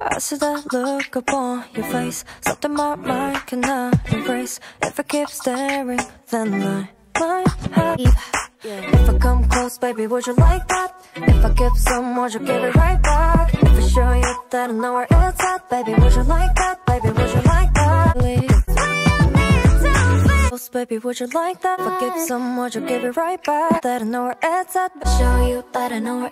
I see that look upon your face Something my mind cannot embrace If I keep staring, then I might have If I come close, baby, would you like that? If I give some, would you give it right back? If I show you that I know where it's at Baby, would you like that? Baby, would you like that? If I give some, you give it right back? That I know where it's at Show you that I know where